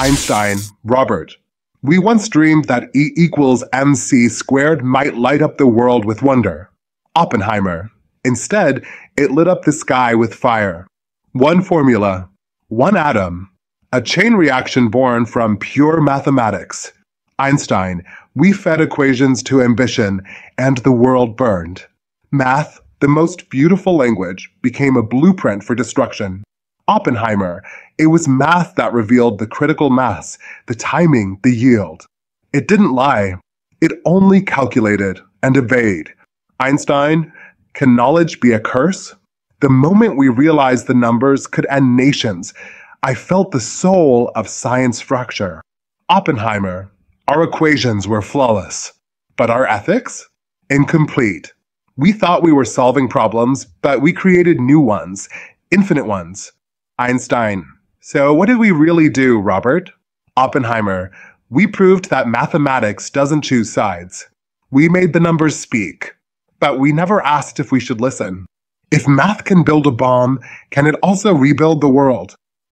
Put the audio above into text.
Einstein, Robert. We once dreamed that E equals mc squared might light up the world with wonder. Oppenheimer. Instead, it lit up the sky with fire. One formula, one atom, a chain reaction born from pure mathematics. Einstein, we fed equations to ambition, and the world burned. Math, the most beautiful language, became a blueprint for destruction. Oppenheimer, it was math that revealed the critical mass, the timing, the yield. It didn't lie. It only calculated and obeyed. Einstein, can knowledge be a curse? The moment we realized the numbers could end nations, I felt the soul of science fracture. Oppenheimer, our equations were flawless, but our ethics? Incomplete. We thought we were solving problems, but we created new ones, infinite ones. Einstein, so what did we really do, Robert? Oppenheimer, we proved that mathematics doesn't choose sides. We made the numbers speak, but we never asked if we should listen. If math can build a bomb, can it also rebuild the world?